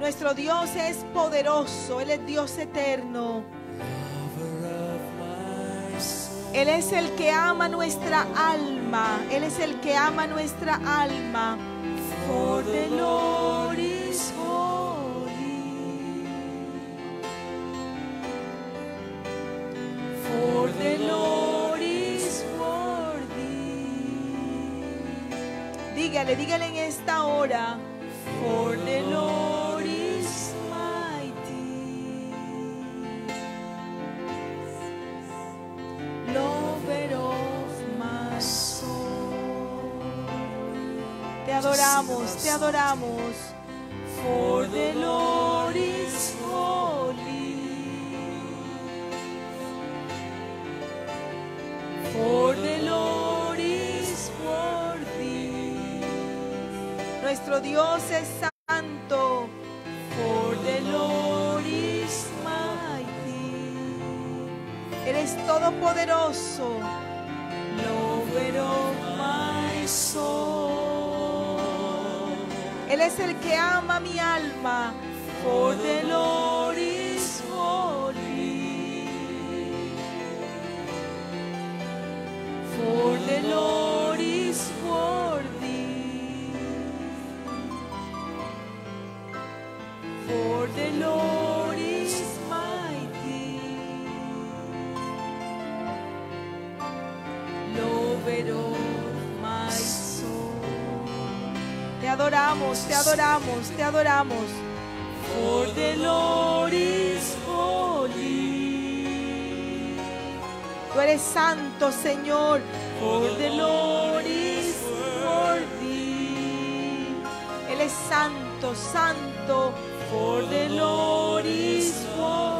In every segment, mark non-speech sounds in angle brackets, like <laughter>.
Nuestro Dios es poderoso, Él es Dios eterno. Él es el que ama nuestra alma, Él es el que ama nuestra alma. For the Lord is holy. For the Lord is worthy. Dígale, dígale en esta hora. For the Lord adoramos, te adoramos. For the Lord is holy. For the Lord is worthy. Nuestro Dios es santo. For the Lord is mighty. Eres todopoderoso. Lover of my soul. Él es el que ama mi alma. For the Lord is holy. For the Lord is worthy. For the Lord adoramos, te adoramos, te adoramos. For the Lord is holy. Tú eres santo, Señor. For the Lord is worthy. Él es santo, santo. For the Lord is worthy.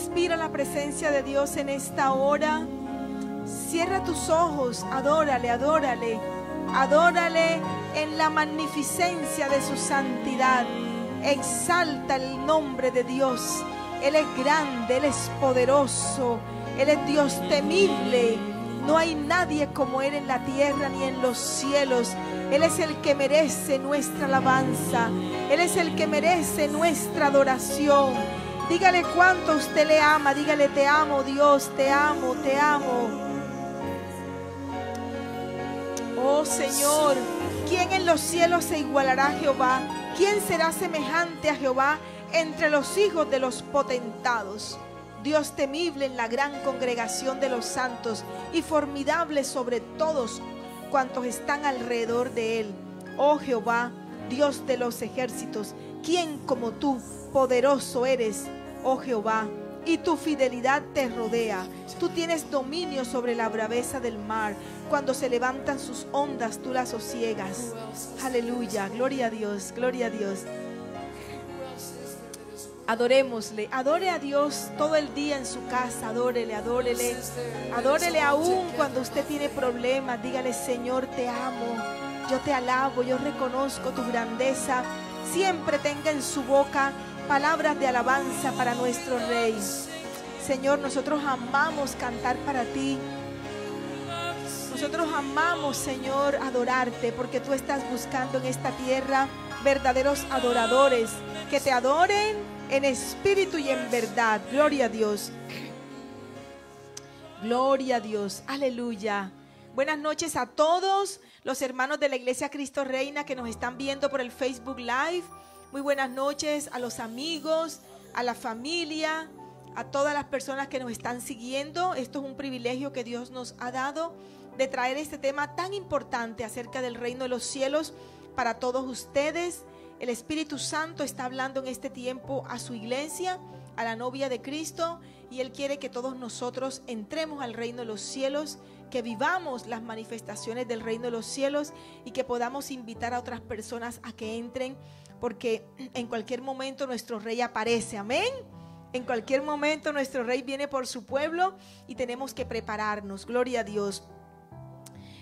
Respira la presencia de Dios en esta hora. Cierra tus ojos, adórale, adórale, adórale en la magnificencia de su santidad. Exalta el nombre de Dios. Él es grande, Él es poderoso, Él es Dios temible. No hay nadie como Él en la tierra ni en los cielos. Él es el que merece nuestra alabanza. Él es el que merece nuestra adoración. Dígale cuánto usted le ama. Dígale, te amo Dios, te amo, te amo. Oh Señor, ¿quién en los cielos se igualará a Jehová? ¿Quién será semejante a Jehová entre los hijos de los potentados? Dios temible en la gran congregación de los santos y formidable sobre todos cuantos están alrededor de él. Oh Jehová, Dios de los ejércitos, ¿quién como tú, poderoso eres, oh Jehová? Y tu fidelidad te rodea. Tú tienes dominio sobre la braveza del mar. Cuando se levantan sus ondas, tú las sosiegas. Aleluya, gloria a Dios, gloria a Dios. Adorémosle, adore a Dios todo el día en su casa, adórele, adórele, adórele aún cuando usted tiene problemas, dígale Señor te amo, yo te alabo, yo reconozco tu grandeza, siempre tenga en su boca palabras de alabanza para nuestro Rey. Señor, nosotros amamos cantar para ti. Nosotros amamos, Señor, adorarte porque tú estás buscando en esta tierra verdaderos adoradores que te adoren en espíritu y en verdad. Gloria a Dios. Gloria a Dios. Aleluya. Buenas noches a todos los hermanos de la Iglesia Cristo Reina que nos están viendo por el Facebook Live. Muy buenas noches a los amigos, a la familia, a todas las personas que nos están siguiendo. Esto es un privilegio que Dios nos ha dado de traer este tema tan importante acerca del reino de los cielos para todos ustedes. El Espíritu Santo está hablando en este tiempo a su iglesia a la novia de Cristo y Él quiere que todos nosotros entremos al reino de los cielos, que vivamos las manifestaciones del reino de los cielos y que podamos invitar a otras personas a que entren, porque en cualquier momento nuestro rey aparece, amén. En cualquier momento nuestro rey viene por su pueblo y tenemos que prepararnos, gloria a Dios.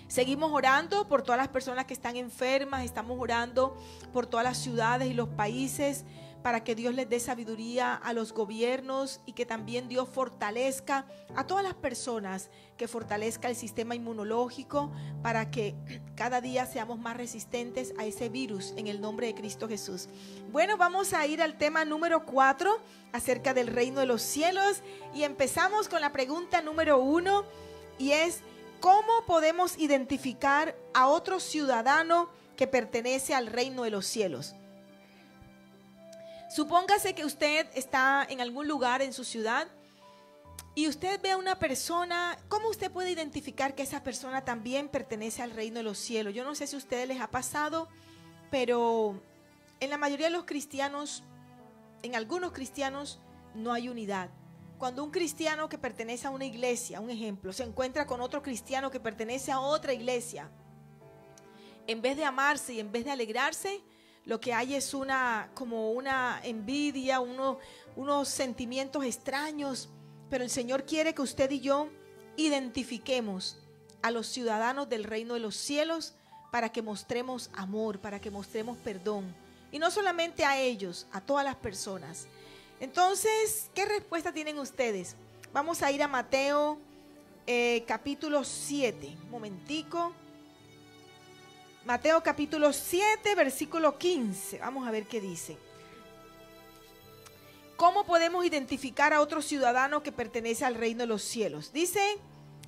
Seguimos orando por todas las personas que están enfermas, estamos orando por todas las ciudades y los países para que Dios les dé sabiduría a los gobiernos y que también Dios fortalezca a todas las personas, que fortalezca el sistema inmunológico para que cada día seamos más resistentes a ese virus en el nombre de Cristo Jesús. Bueno, vamos a ir al tema número cuatro acerca del reino de los cielos y empezamos con la pregunta número uno y es, ¿cómo podemos identificar a otro ciudadano que pertenece al reino de los cielos? Supóngase que usted está en algún lugar en su ciudad y usted ve a una persona, ¿cómo usted puede identificar que esa persona también pertenece al reino de los cielos? Yo no sé si a ustedes les ha pasado, pero en la mayoría de los cristianos, en algunos cristianos, no hay unidad. Cuando un cristiano que pertenece a una iglesia, un ejemplo, se encuentra con otro cristiano que pertenece a otra iglesia, en vez de amarse y en vez de alegrarse, lo que hay es una, como una envidia, unos sentimientos extraños, pero el Señor quiere que usted y yo identifiquemos a los ciudadanos del reino de los cielos para que mostremos amor, para que mostremos perdón. Y no solamente a ellos, a todas las personas. Entonces, ¿qué respuesta tienen ustedes? Vamos a ir a Mateo eh, capítulo 7. Un momentico. Mateo capítulo 7, versículo 15. Vamos a ver qué dice. ¿Cómo podemos identificar a otro ciudadano que pertenece al reino de los cielos? Dice,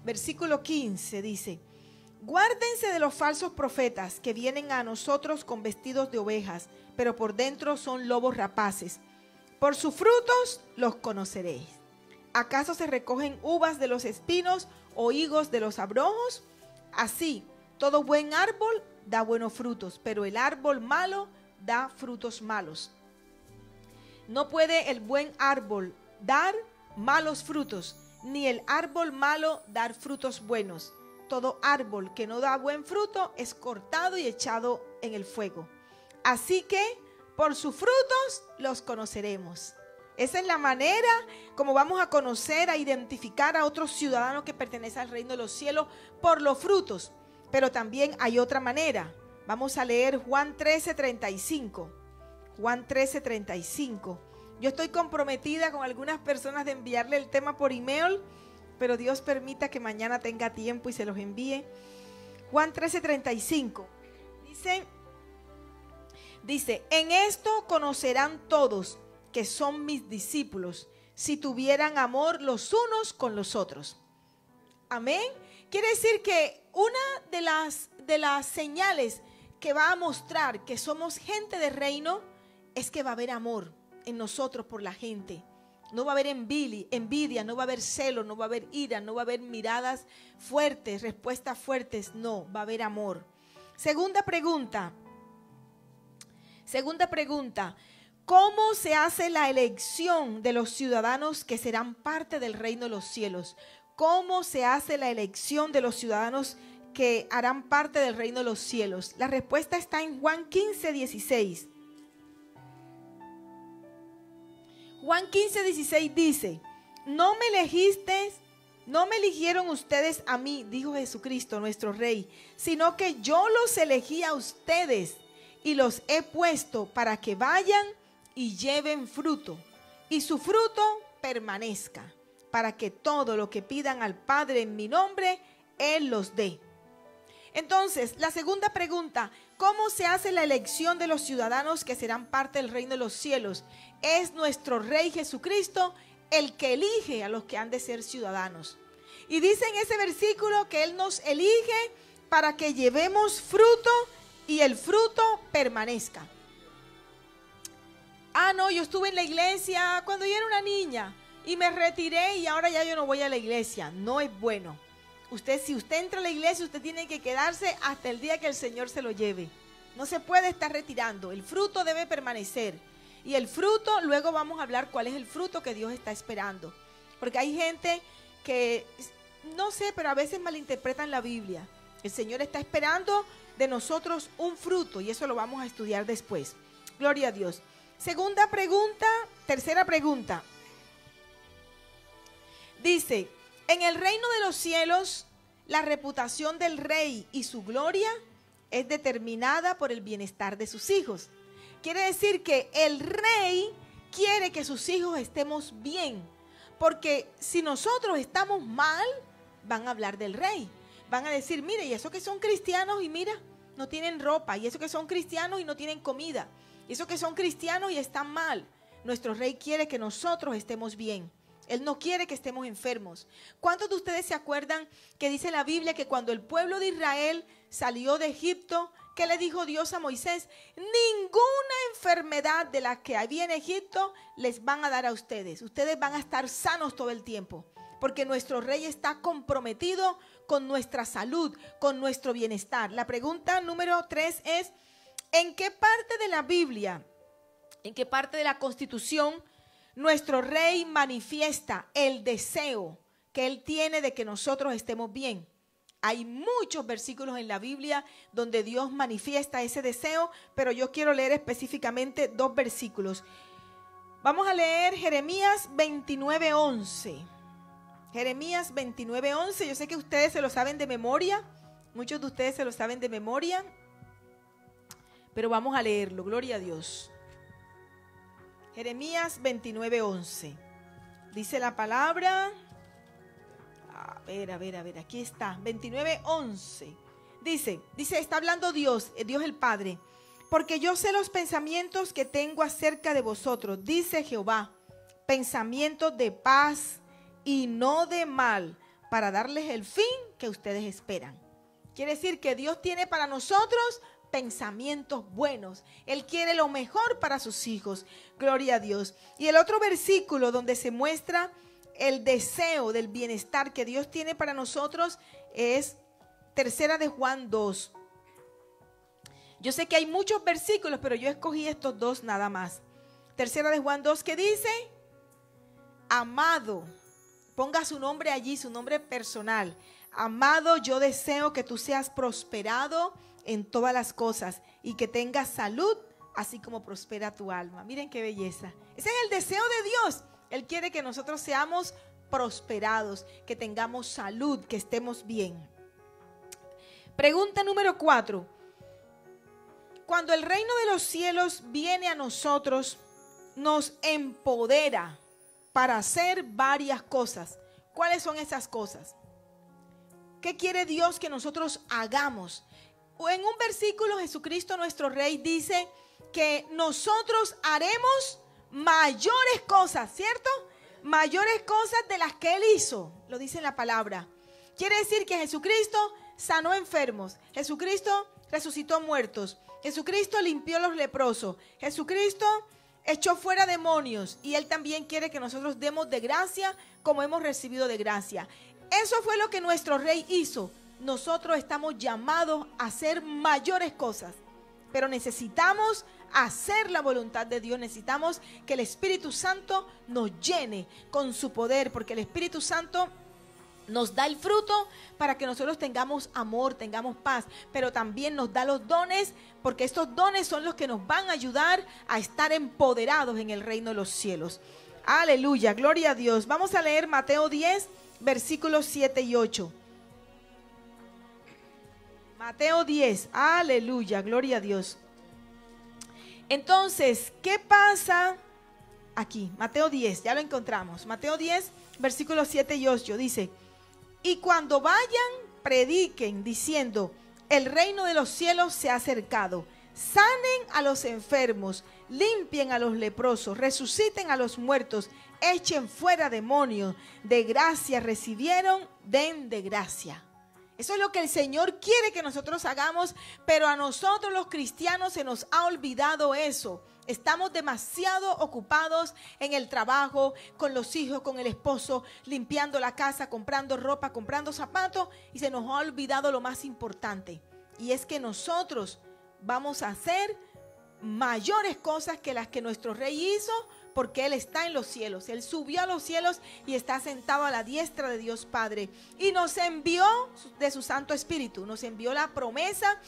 versículo 15, dice, guárdense de los falsos profetas que vienen a nosotros con vestidos de ovejas, pero por dentro son lobos rapaces. Por sus frutos los conoceréis. ¿Acaso se recogen uvas de los espinos o higos de los abrojos? Así, todo buen árbol da buenos frutos, pero el árbol malo da frutos malos. No puede el buen árbol dar malos frutos, ni el árbol malo dar frutos buenos. Todo árbol que no da buen fruto es cortado y echado en el fuego. Así que por sus frutos los conoceremos. Esa es la manera como vamos a conocer, a identificar a otros ciudadanos que pertenecen al reino de los cielos por los frutos. Pero también hay otra manera. Vamos a leer Juan 13, 35. Juan 13, 35. Yo estoy comprometida con algunas personas de enviarle el tema por email, pero Dios permita que mañana tenga tiempo y se los envíe. Juan 13, 35. Dice, dice, en esto conocerán todos que son mis discípulos, si tuvieran amor los unos con los otros. Amén. Quiere decir que una de las, de las señales que va a mostrar que somos gente de reino es que va a haber amor en nosotros por la gente. No va a haber envidia, no va a haber celo, no va a haber ira, no va a haber miradas fuertes, respuestas fuertes, no, va a haber amor. Segunda pregunta. Segunda pregunta. ¿Cómo se hace la elección de los ciudadanos que serán parte del reino de los cielos? ¿Cómo se hace la elección de los ciudadanos que harán parte del reino de los cielos? La respuesta está en Juan 15, 16. Juan 15, 16 dice, no me elegisteis, no me eligieron ustedes a mí, dijo Jesucristo, nuestro Rey, sino que yo los elegí a ustedes y los he puesto para que vayan y lleven fruto, y su fruto permanezca para que todo lo que pidan al Padre en mi nombre, Él los dé. Entonces, la segunda pregunta, ¿cómo se hace la elección de los ciudadanos que serán parte del reino de los cielos? Es nuestro Rey Jesucristo el que elige a los que han de ser ciudadanos. Y dice en ese versículo que Él nos elige para que llevemos fruto y el fruto permanezca. Ah, no, yo estuve en la iglesia cuando yo era una niña y me retiré y ahora ya yo no voy a la iglesia. No es bueno. Usted, si usted entra a la iglesia, usted tiene que quedarse hasta el día que el Señor se lo lleve. No se puede estar retirando. El fruto debe permanecer. Y el fruto, luego vamos a hablar cuál es el fruto que Dios está esperando. Porque hay gente que, no sé, pero a veces malinterpretan la Biblia. El Señor está esperando de nosotros un fruto y eso lo vamos a estudiar después. Gloria a Dios. Segunda pregunta, tercera pregunta. Dice, en el reino de los cielos, la reputación del rey y su gloria es determinada por el bienestar de sus hijos. Quiere decir que el rey quiere que sus hijos estemos bien, porque si nosotros estamos mal, van a hablar del rey. Van a decir, mire, y eso que son cristianos y mira, no tienen ropa, y eso que son cristianos y no tienen comida, y eso que son cristianos y están mal. Nuestro rey quiere que nosotros estemos bien. Él no quiere que estemos enfermos. ¿Cuántos de ustedes se acuerdan que dice la Biblia que cuando el pueblo de Israel salió de Egipto, ¿qué le dijo Dios a Moisés? Ninguna enfermedad de la que había en Egipto les van a dar a ustedes. Ustedes van a estar sanos todo el tiempo, porque nuestro rey está comprometido con nuestra salud, con nuestro bienestar. La pregunta número tres es, ¿en qué parte de la Biblia, en qué parte de la Constitución nuestro rey manifiesta el deseo que él tiene de que nosotros estemos bien. Hay muchos versículos en la Biblia donde Dios manifiesta ese deseo, pero yo quiero leer específicamente dos versículos. Vamos a leer Jeremías 29:11. Jeremías 29:11, yo sé que ustedes se lo saben de memoria, muchos de ustedes se lo saben de memoria, pero vamos a leerlo, gloria a Dios. Jeremías 29:11. Dice la palabra. A ver, a ver, a ver, aquí está. 29:11. Dice, dice, está hablando Dios, eh, Dios el Padre. Porque yo sé los pensamientos que tengo acerca de vosotros, dice Jehová. Pensamientos de paz y no de mal, para darles el fin que ustedes esperan. Quiere decir que Dios tiene para nosotros pensamientos buenos. Él quiere lo mejor para sus hijos. Gloria a Dios. Y el otro versículo donde se muestra el deseo del bienestar que Dios tiene para nosotros es tercera de Juan 2. Yo sé que hay muchos versículos, pero yo escogí estos dos nada más. Tercera de Juan 2 que dice, amado, ponga su nombre allí, su nombre personal. Amado, yo deseo que tú seas prosperado en todas las cosas y que tengas salud, así como prospera tu alma. Miren qué belleza. Ese es el deseo de Dios. Él quiere que nosotros seamos prosperados, que tengamos salud, que estemos bien. Pregunta número cuatro. Cuando el reino de los cielos viene a nosotros, nos empodera para hacer varias cosas. ¿Cuáles son esas cosas? ¿Qué quiere Dios que nosotros hagamos? En un versículo Jesucristo nuestro Rey dice que nosotros haremos mayores cosas, ¿cierto? Mayores cosas de las que Él hizo, lo dice en la palabra. Quiere decir que Jesucristo sanó enfermos, Jesucristo resucitó muertos, Jesucristo limpió los leprosos, Jesucristo echó fuera demonios y Él también quiere que nosotros demos de gracia como hemos recibido de gracia. Eso fue lo que nuestro rey hizo nosotros estamos llamados a hacer mayores cosas, pero necesitamos hacer la voluntad de Dios, necesitamos que el Espíritu Santo nos llene con su poder, porque el Espíritu Santo nos da el fruto para que nosotros tengamos amor, tengamos paz, pero también nos da los dones, porque estos dones son los que nos van a ayudar a estar empoderados en el reino de los cielos. Aleluya, gloria a Dios. Vamos a leer Mateo 10, versículos 7 y 8. Mateo 10, aleluya, gloria a Dios. Entonces, ¿qué pasa aquí? Mateo 10, ya lo encontramos. Mateo 10, versículos 7 y 8 dice, y cuando vayan, prediquen diciendo, el reino de los cielos se ha acercado. Sanen a los enfermos, limpien a los leprosos, resuciten a los muertos, echen fuera demonios. De gracia recibieron, den de gracia. Eso es lo que el Señor quiere que nosotros hagamos, pero a nosotros los cristianos se nos ha olvidado eso. Estamos demasiado ocupados en el trabajo, con los hijos, con el esposo, limpiando la casa, comprando ropa, comprando zapatos y se nos ha olvidado lo más importante. Y es que nosotros vamos a ser mayores cosas que las que nuestro rey hizo, porque Él está en los cielos. Él subió a los cielos y está sentado a la diestra de Dios Padre. Y nos envió de su Santo Espíritu, nos envió la promesa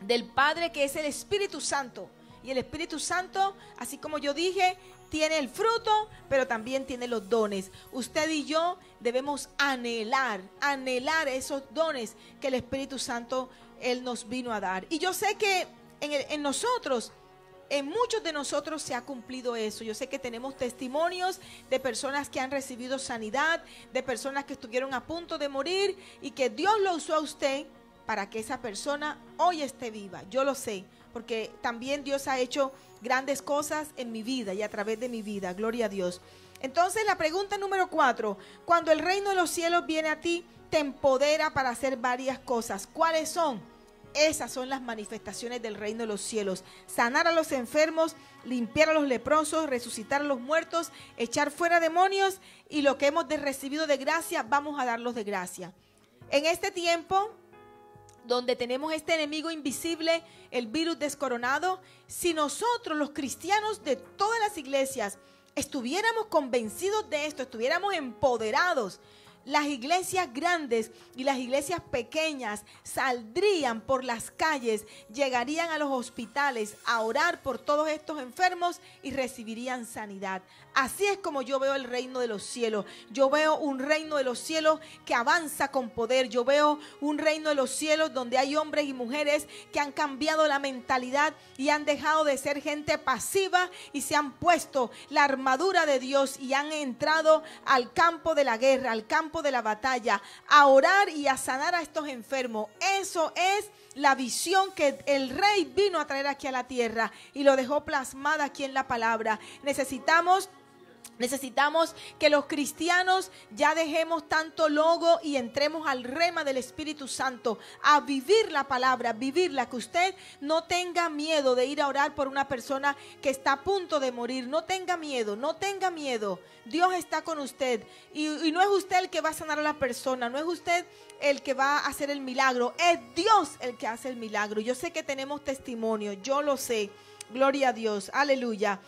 del Padre que es el Espíritu Santo. Y el Espíritu Santo, así como yo dije, tiene el fruto, pero también tiene los dones. Usted y yo debemos anhelar, anhelar esos dones que el Espíritu Santo, Él nos vino a dar. Y yo sé que en, en nosotros en muchos de nosotros se ha cumplido eso. Yo sé que tenemos testimonios de personas que han recibido sanidad, de personas que estuvieron a punto de morir y que Dios lo usó a usted para que esa persona hoy esté viva. Yo lo sé, porque también Dios ha hecho grandes cosas en mi vida y a través de mi vida. Gloria a Dios. Entonces la pregunta número cuatro, cuando el reino de los cielos viene a ti, te empodera para hacer varias cosas. ¿Cuáles son? Esas son las manifestaciones del reino de los cielos. Sanar a los enfermos, limpiar a los leprosos, resucitar a los muertos, echar fuera demonios y lo que hemos recibido de gracia, vamos a darlos de gracia. En este tiempo donde tenemos este enemigo invisible, el virus descoronado, si nosotros los cristianos de todas las iglesias estuviéramos convencidos de esto, estuviéramos empoderados, las iglesias grandes y las iglesias pequeñas saldrían por las calles, llegarían a los hospitales a orar por todos estos enfermos y recibirían sanidad. Así es como yo veo el reino de los cielos. Yo veo un reino de los cielos que avanza con poder. Yo veo un reino de los cielos donde hay hombres y mujeres que han cambiado la mentalidad y han dejado de ser gente pasiva y se han puesto la armadura de Dios y han entrado al campo de la guerra, al campo de la batalla, a orar y a sanar a estos enfermos. Eso es la visión que el rey vino a traer aquí a la tierra y lo dejó plasmada aquí en la palabra. Necesitamos Necesitamos que los cristianos ya dejemos tanto logo y entremos al rema del Espíritu Santo, a vivir la palabra, vivirla, que usted no tenga miedo de ir a orar por una persona que está a punto de morir, no tenga miedo, no tenga miedo. Dios está con usted y, y no es usted el que va a sanar a la persona, no es usted el que va a hacer el milagro, es Dios el que hace el milagro. Yo sé que tenemos testimonio, yo lo sé. Gloria a Dios, aleluya.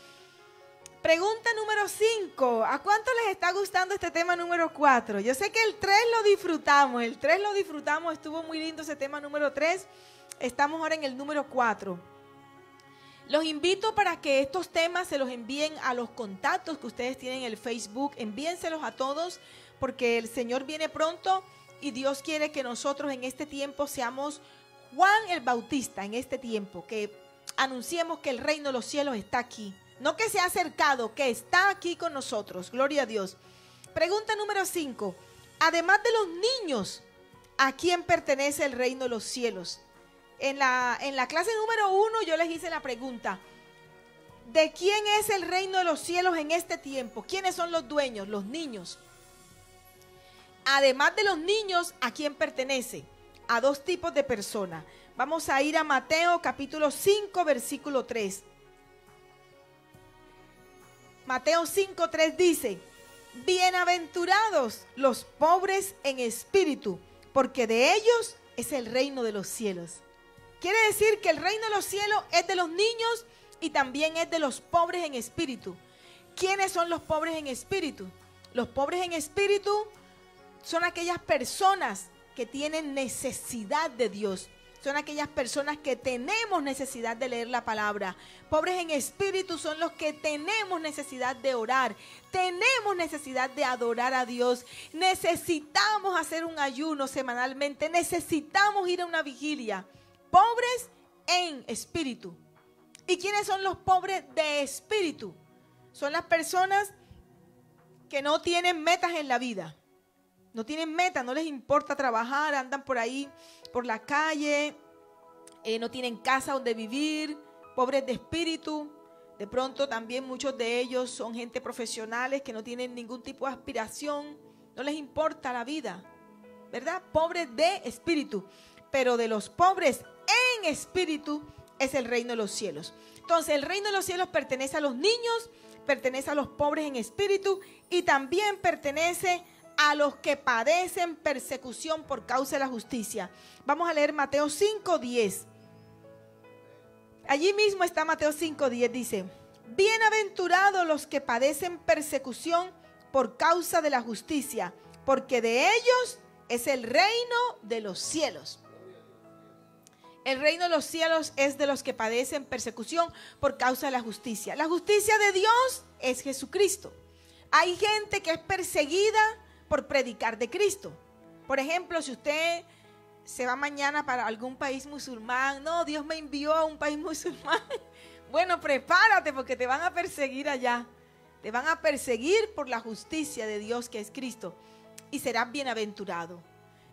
Pregunta número 5. ¿A cuánto les está gustando este tema número 4? Yo sé que el 3 lo disfrutamos, el 3 lo disfrutamos, estuvo muy lindo ese tema número 3. Estamos ahora en el número 4. Los invito para que estos temas se los envíen a los contactos que ustedes tienen en el Facebook. Envíenselos a todos porque el Señor viene pronto y Dios quiere que nosotros en este tiempo seamos Juan el Bautista en este tiempo, que anunciemos que el reino de los cielos está aquí no que se ha acercado, que está aquí con nosotros. Gloria a Dios. Pregunta número 5. Además de los niños, ¿a quién pertenece el reino de los cielos? En la, en la clase número 1 yo les hice la pregunta. ¿De quién es el reino de los cielos en este tiempo? ¿Quiénes son los dueños? Los niños. Además de los niños, ¿a quién pertenece? A dos tipos de personas. Vamos a ir a Mateo capítulo 5, versículo 3. Mateo 5.3 dice, bienaventurados los pobres en espíritu, porque de ellos es el reino de los cielos. Quiere decir que el reino de los cielos es de los niños y también es de los pobres en espíritu. ¿Quiénes son los pobres en espíritu? Los pobres en espíritu son aquellas personas que tienen necesidad de Dios son aquellas personas que tenemos necesidad de leer la palabra. Pobres en espíritu son los que tenemos necesidad de orar. Tenemos necesidad de adorar a Dios. Necesitamos hacer un ayuno semanalmente. Necesitamos ir a una vigilia. Pobres en espíritu. ¿Y quiénes son los pobres de espíritu? Son las personas que no tienen metas en la vida. No tienen metas, no les importa trabajar, andan por ahí por la calle, eh, no tienen casa donde vivir, pobres de espíritu. De pronto también muchos de ellos son gente profesionales que no tienen ningún tipo de aspiración, no les importa la vida, ¿verdad? Pobres de espíritu, pero de los pobres en espíritu es el reino de los cielos. Entonces el reino de los cielos pertenece a los niños, pertenece a los pobres en espíritu y también pertenece a los que padecen persecución por causa de la justicia. Vamos a leer Mateo 5, 10. Allí mismo está Mateo 5:10, dice, bienaventurados los que padecen persecución por causa de la justicia, porque de ellos es el reino de los cielos. El reino de los cielos es de los que padecen persecución por causa de la justicia. La justicia de Dios es Jesucristo. Hay gente que es perseguida por predicar de Cristo. Por ejemplo, si usted se va mañana para algún país musulmán, no, Dios me envió a un país <laughs> musulmán. Bueno, prepárate porque te van a perseguir allá. Te van a perseguir por la justicia de Dios que es Cristo y serás bienaventurado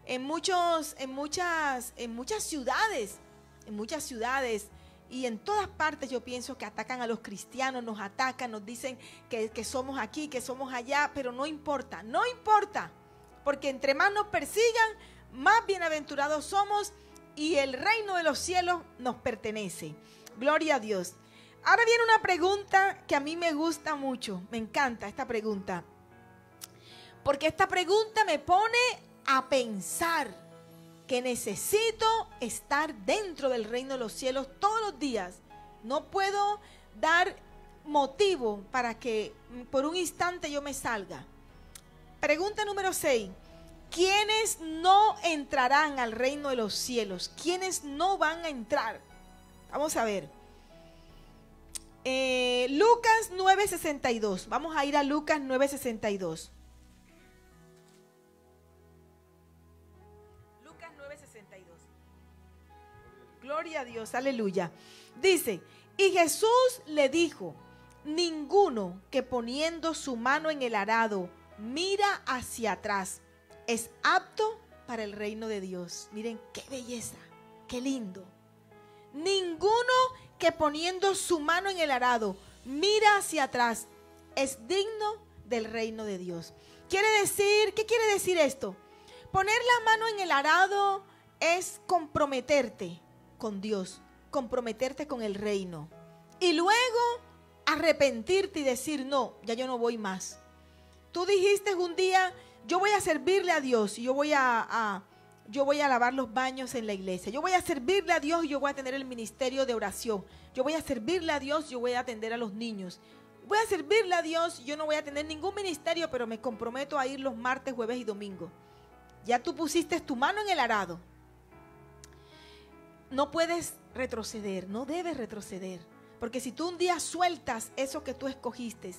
en, muchos, en, muchas, en muchas ciudades, en muchas ciudades y en todas partes yo pienso que atacan a los cristianos, nos atacan, nos dicen que, que somos aquí, que somos allá, pero no importa, no importa, porque entre más nos persigan, más bienaventurados somos y el reino de los cielos nos pertenece. Gloria a Dios. Ahora viene una pregunta que a mí me gusta mucho, me encanta esta pregunta, porque esta pregunta me pone a pensar que necesito estar dentro del reino de los cielos todos los días. No puedo dar motivo para que por un instante yo me salga. Pregunta número 6. ¿Quiénes no entrarán al reino de los cielos? ¿Quiénes no van a entrar? Vamos a ver. Eh, Lucas 9:62. Vamos a ir a Lucas 9:62. Gloria a Dios, aleluya. Dice, y Jesús le dijo, ninguno que poniendo su mano en el arado mira hacia atrás es apto para el reino de Dios. Miren qué belleza, qué lindo. Ninguno que poniendo su mano en el arado mira hacia atrás es digno del reino de Dios. Quiere decir, ¿qué quiere decir esto? Poner la mano en el arado es comprometerte con Dios, comprometerte con el reino. Y luego arrepentirte y decir, no, ya yo no voy más. Tú dijiste un día, yo voy a servirle a Dios y yo voy a, yo voy a lavar los baños en la iglesia. Yo voy a servirle a Dios y yo voy a tener el ministerio de oración. Yo voy a servirle a Dios yo voy a atender a los niños. Voy a servirle a Dios yo no voy a tener ningún ministerio, pero me comprometo a ir los martes, jueves y domingo. Ya tú pusiste tu mano en el arado no puedes retroceder, no debes retroceder. Porque si tú un día sueltas eso que tú escogiste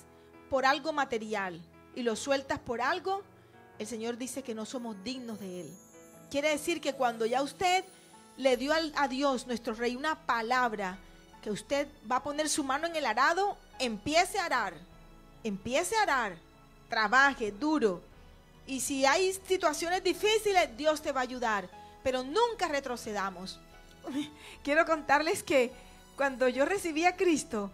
por algo material y lo sueltas por algo, el Señor dice que no somos dignos de Él. Quiere decir que cuando ya usted le dio a Dios, nuestro Rey, una palabra, que usted va a poner su mano en el arado, empiece a arar, empiece a arar, trabaje duro. Y si hay situaciones difíciles, Dios te va a ayudar. Pero nunca retrocedamos. Quiero contarles que cuando yo recibí a Cristo,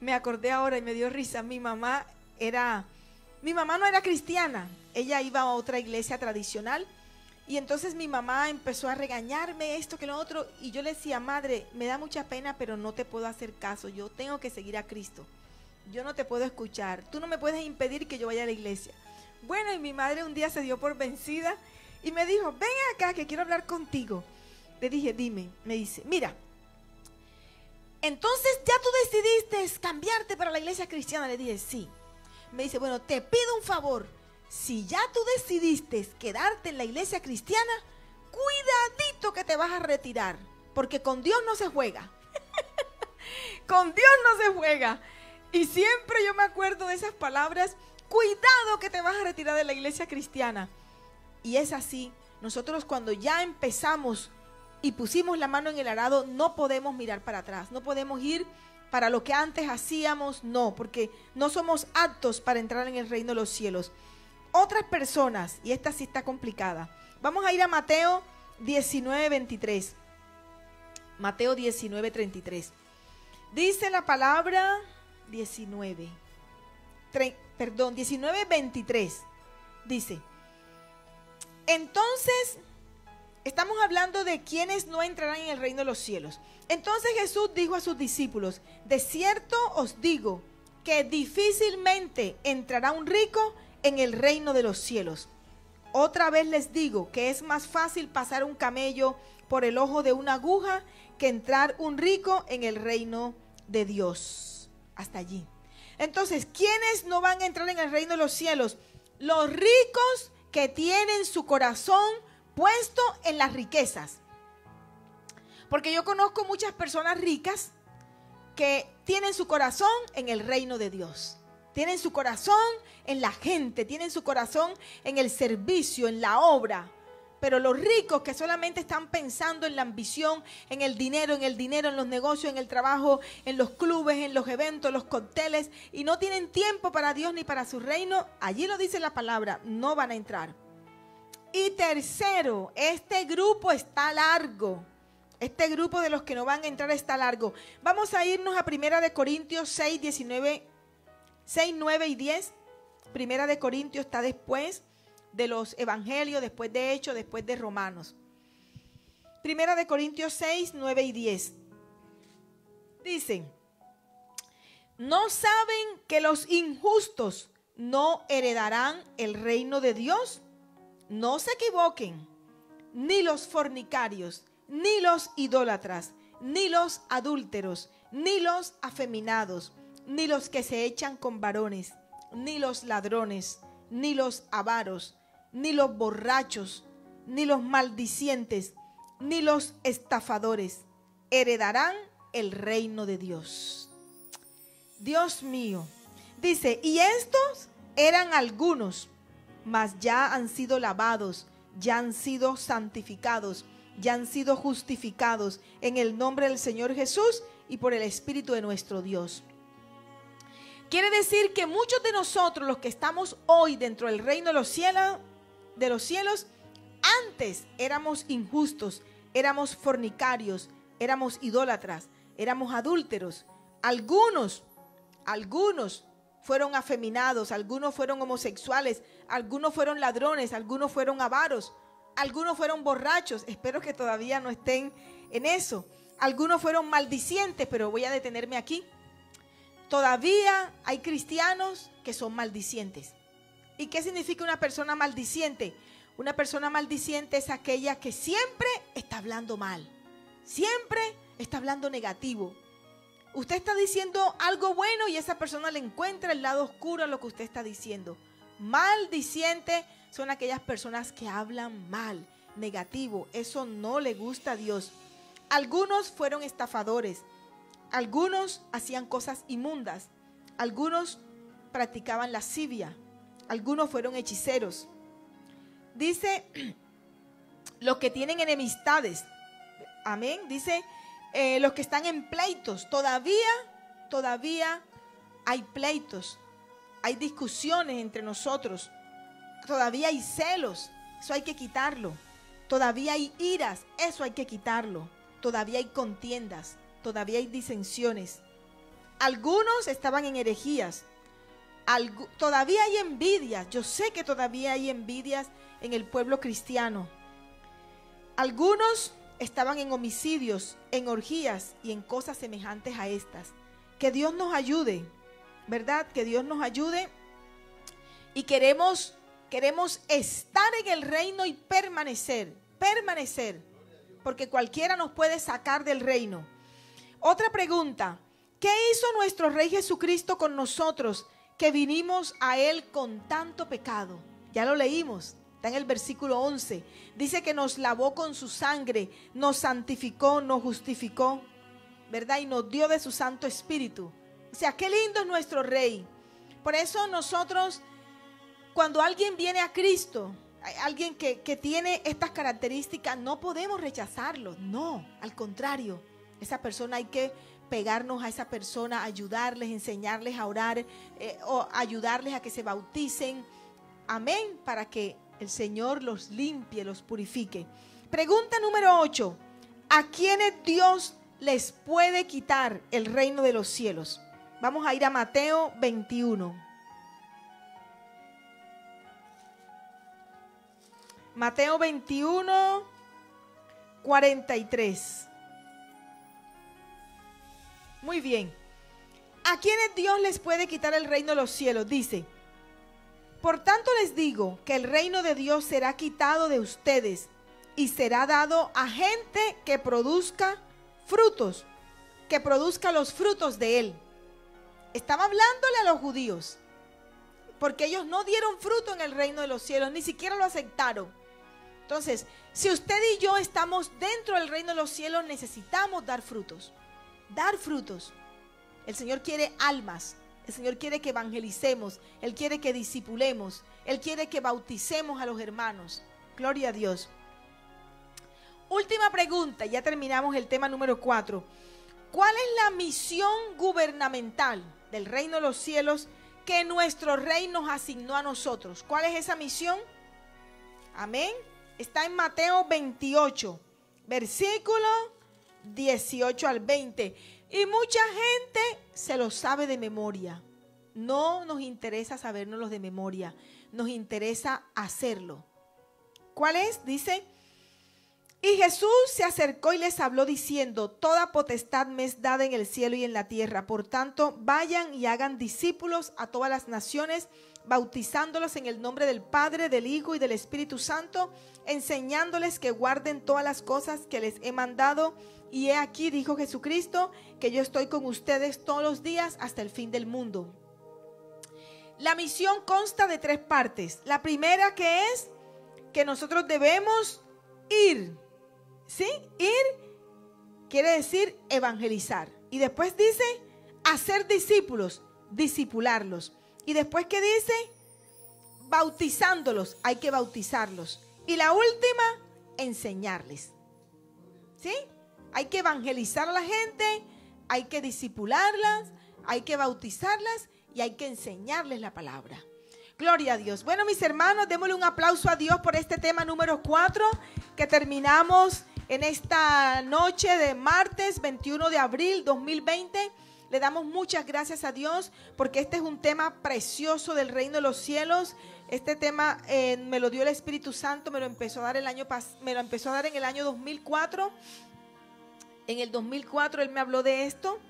me acordé ahora y me dio risa, mi mamá era, mi mamá no era cristiana, ella iba a otra iglesia tradicional. Y entonces mi mamá empezó a regañarme esto que lo otro. Y yo le decía, madre, me da mucha pena, pero no te puedo hacer caso, yo tengo que seguir a Cristo, yo no te puedo escuchar, tú no me puedes impedir que yo vaya a la iglesia. Bueno, y mi madre un día se dio por vencida y me dijo, ven acá que quiero hablar contigo. Le dije, dime, me dice, mira, entonces ya tú decidiste cambiarte para la iglesia cristiana. Le dije, sí. Me dice, bueno, te pido un favor. Si ya tú decidiste quedarte en la iglesia cristiana, cuidadito que te vas a retirar. Porque con Dios no se juega. <laughs> con Dios no se juega. Y siempre yo me acuerdo de esas palabras. Cuidado que te vas a retirar de la iglesia cristiana. Y es así. Nosotros cuando ya empezamos y pusimos la mano en el arado, no podemos mirar para atrás, no podemos ir para lo que antes hacíamos, no, porque no somos aptos para entrar en el reino de los cielos. Otras personas, y esta sí está complicada, vamos a ir a Mateo 19, 23. Mateo 19, 33. Dice la palabra 19, perdón, 19, 23. Dice, entonces Estamos hablando de quienes no entrarán en el reino de los cielos. Entonces Jesús dijo a sus discípulos, de cierto os digo que difícilmente entrará un rico en el reino de los cielos. Otra vez les digo que es más fácil pasar un camello por el ojo de una aguja que entrar un rico en el reino de Dios. Hasta allí. Entonces, ¿quiénes no van a entrar en el reino de los cielos? Los ricos que tienen su corazón puesto en las riquezas. Porque yo conozco muchas personas ricas que tienen su corazón en el reino de Dios. Tienen su corazón en la gente, tienen su corazón en el servicio, en la obra. Pero los ricos que solamente están pensando en la ambición, en el dinero, en el dinero, en los negocios, en el trabajo, en los clubes, en los eventos, los cócteles, y no tienen tiempo para Dios ni para su reino, allí lo dice la palabra, no van a entrar. Y tercero, este grupo está largo. Este grupo de los que no van a entrar está largo. Vamos a irnos a Primera de Corintios 6, 19 6, 9 y 10. Primera de Corintios está después de los evangelios, después de Hechos, después de Romanos. Primera de Corintios 6, 9 y 10. Dicen, ¿no saben que los injustos no heredarán el reino de Dios? No se equivoquen, ni los fornicarios, ni los idólatras, ni los adúlteros, ni los afeminados ni los que se echan con varones, ni los ladrones, ni los avaros, ni los borrachos, ni los maldicientes, ni los estafadores heredarán el reino de Dios. Dios mío, dice, y estos eran algunos, mas ya han sido lavados, ya han sido santificados, ya han sido justificados en el nombre del Señor Jesús y por el Espíritu de nuestro Dios. Quiere decir que muchos de nosotros, los que estamos hoy dentro del reino de los cielos, de los cielos, antes éramos injustos, éramos fornicarios, éramos idólatras, éramos adúlteros. Algunos, algunos fueron afeminados, algunos fueron homosexuales, algunos fueron ladrones, algunos fueron avaros, algunos fueron borrachos. Espero que todavía no estén en eso. Algunos fueron maldicientes, pero voy a detenerme aquí. Todavía hay cristianos que son maldicientes. ¿Y qué significa una persona maldiciente? Una persona maldiciente es aquella que siempre está hablando mal, siempre está hablando negativo. Usted está diciendo algo bueno y esa persona le encuentra el lado oscuro a lo que usted está diciendo. Maldiciente son aquellas personas que hablan mal, negativo. Eso no le gusta a Dios. Algunos fueron estafadores, algunos hacían cosas inmundas, algunos practicaban lascivia, algunos fueron hechiceros. Dice, <clears throat> los que tienen enemistades, amén, dice, eh, los que están en pleitos, todavía, todavía hay pleitos, hay discusiones entre nosotros, todavía hay celos, eso hay que quitarlo, todavía hay iras, eso hay que quitarlo, todavía hay contiendas, todavía hay disensiones. Algunos estaban en herejías. todavía hay envidias. Yo sé que todavía hay envidias en el pueblo cristiano. Algunos estaban en homicidios, en orgías y en cosas semejantes a estas. Que Dios nos ayude, ¿verdad? Que Dios nos ayude. Y queremos, queremos estar en el reino y permanecer, permanecer. Porque cualquiera nos puede sacar del reino. Otra pregunta. ¿Qué hizo nuestro Rey Jesucristo con nosotros que vinimos a Él con tanto pecado? Ya lo leímos. Está en el versículo 11. Dice que nos lavó con su sangre, nos santificó, nos justificó, ¿verdad? Y nos dio de su Santo Espíritu. O sea, qué lindo es nuestro Rey. Por eso nosotros, cuando alguien viene a Cristo, alguien que, que tiene estas características, no podemos rechazarlo. No, al contrario esa persona hay que pegarnos a esa persona, ayudarles, enseñarles a orar eh, o ayudarles a que se bauticen. Amén, para que el Señor los limpie, los purifique. Pregunta número 8. ¿A quiénes Dios les puede quitar el reino de los cielos? Vamos a ir a Mateo 21. Mateo 21, 43. Muy bien. ¿A quiénes Dios les puede quitar el reino de los cielos? Dice, Por tanto les digo que el reino de Dios será quitado de ustedes y será dado a gente que produzca frutos, que produzca los frutos de él. Estaba hablándole a los judíos, porque ellos no dieron fruto en el reino de los cielos, ni siquiera lo aceptaron. Entonces, si usted y yo estamos dentro del reino de los cielos, necesitamos dar frutos. Dar frutos. El Señor quiere almas. El Señor quiere que evangelicemos, Él quiere que disipulemos, Él quiere que bauticemos a los hermanos. Gloria a Dios. Última pregunta, ya terminamos el tema número cuatro. ¿Cuál es la misión gubernamental del reino de los cielos que nuestro rey nos asignó a nosotros? ¿Cuál es esa misión? Amén. Está en Mateo 28, versículo 18 al 20. Y mucha gente se lo sabe de memoria. No nos interesa sabernos de memoria, nos interesa hacerlo. ¿Cuál es? Dice, y Jesús se acercó y les habló diciendo, Toda potestad me es dada en el cielo y en la tierra. Por tanto, vayan y hagan discípulos a todas las naciones, bautizándolos en el nombre del Padre, del Hijo y del Espíritu Santo, enseñándoles que guarden todas las cosas que les he mandado y he aquí, dijo Jesucristo, que yo estoy con ustedes todos los días hasta el fin del mundo. La misión consta de tres partes. La primera que es que nosotros debemos ir. ¿Sí? Ir quiere decir evangelizar. Y después dice hacer discípulos, discipularlos. Y después que dice bautizándolos, hay que bautizarlos. Y la última, enseñarles. ¿Sí? Hay que evangelizar a la gente, hay que disipularlas, hay que bautizarlas y hay que enseñarles la palabra. Gloria a Dios. Bueno, mis hermanos, démosle un aplauso a Dios por este tema número 4 que terminamos en esta noche de martes 21 de abril 2020. Le damos muchas gracias a Dios porque este es un tema precioso del reino de los cielos. Este tema eh, me lo dio el Espíritu Santo, me lo empezó a dar el año me lo empezó a dar en el año 2004 en el 2004 él me habló de esto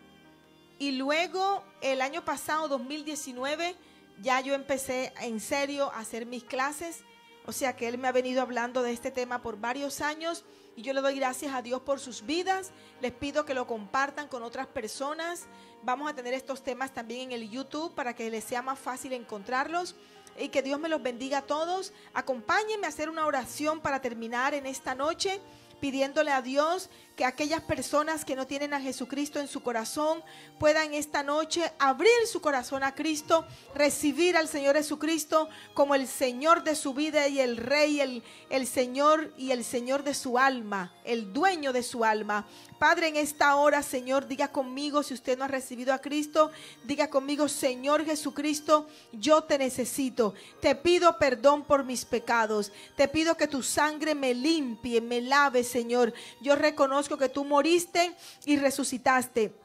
y luego el año pasado, 2019, ya yo empecé en serio a hacer mis clases. O sea que él me ha venido hablando de este tema por varios años y yo le doy gracias a Dios por sus vidas. Les pido que lo compartan con otras personas. Vamos a tener estos temas también en el YouTube para que les sea más fácil encontrarlos y que Dios me los bendiga a todos. Acompáñenme a hacer una oración para terminar en esta noche pidiéndole a Dios que aquellas personas que no tienen a Jesucristo en su corazón puedan esta noche abrir su corazón a Cristo, recibir al Señor Jesucristo como el Señor de su vida y el Rey, el, el Señor y el Señor de su alma, el dueño de su alma. Padre, en esta hora, Señor, diga conmigo, si usted no ha recibido a Cristo, diga conmigo, Señor Jesucristo, yo te necesito. Te pido perdón por mis pecados. Te pido que tu sangre me limpie, me lave, Señor. Yo reconozco que tú moriste y resucitaste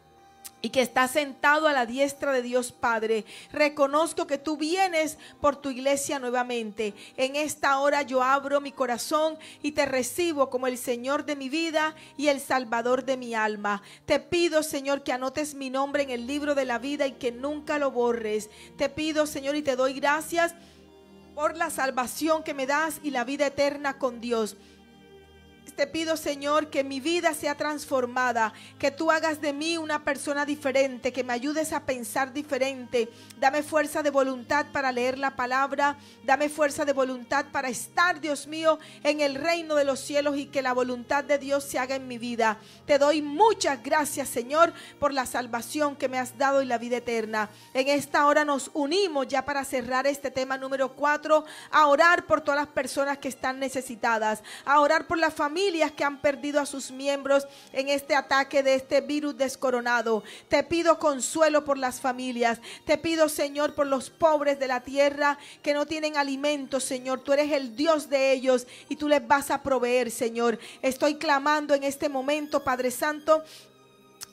y que estás sentado a la diestra de Dios Padre. Reconozco que tú vienes por tu iglesia nuevamente. En esta hora yo abro mi corazón y te recibo como el Señor de mi vida y el Salvador de mi alma. Te pido, Señor, que anotes mi nombre en el libro de la vida y que nunca lo borres. Te pido, Señor, y te doy gracias por la salvación que me das y la vida eterna con Dios te pido, Señor, que mi vida sea transformada, que tú hagas de mí una persona diferente, que me ayudes a pensar diferente. Dame fuerza de voluntad para leer la palabra, dame fuerza de voluntad para estar, Dios mío, en el reino de los cielos y que la voluntad de Dios se haga en mi vida. Te doy muchas gracias, Señor, por la salvación que me has dado y la vida eterna. En esta hora nos unimos ya para cerrar este tema número cuatro, a orar por todas las personas que están necesitadas, a orar por la familia que han perdido a sus miembros en este ataque de este virus descoronado. Te pido consuelo por las familias. Te pido, Señor, por los pobres de la tierra que no tienen alimento, Señor. Tú eres el Dios de ellos y tú les vas a proveer, Señor. Estoy clamando en este momento, Padre Santo,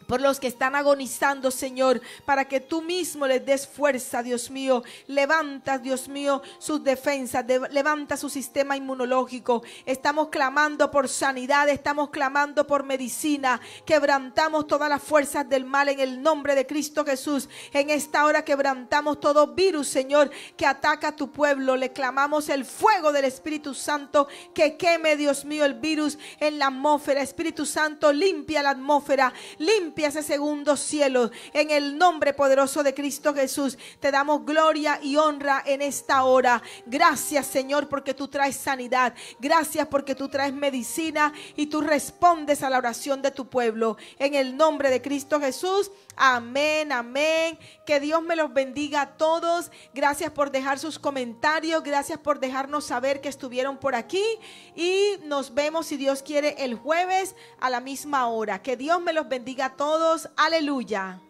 por los que están agonizando, Señor, para que tú mismo les des fuerza, Dios mío. Levanta, Dios mío, sus defensas, levanta su sistema inmunológico. Estamos clamando por sanidad, estamos clamando por medicina. Quebrantamos todas las fuerzas del mal en el nombre de Cristo Jesús. En esta hora quebrantamos todo virus, Señor, que ataca a tu pueblo. Le clamamos el fuego del Espíritu Santo que queme, Dios mío, el virus en la atmósfera. Espíritu Santo, limpia la atmósfera, limpia ese segundo cielo. En el nombre poderoso de Cristo Jesús, te damos gloria y honra en esta hora. Gracias, Señor, porque tú traes sanidad. Gracias porque tú traes medicina y tú respondes a la oración de tu pueblo. En el nombre de Cristo Jesús. Amén, amén. Que Dios me los bendiga a todos. Gracias por dejar sus comentarios. Gracias por dejarnos saber que estuvieron por aquí. Y nos vemos, si Dios quiere, el jueves a la misma hora. Que Dios me los bendiga a todos. Aleluya.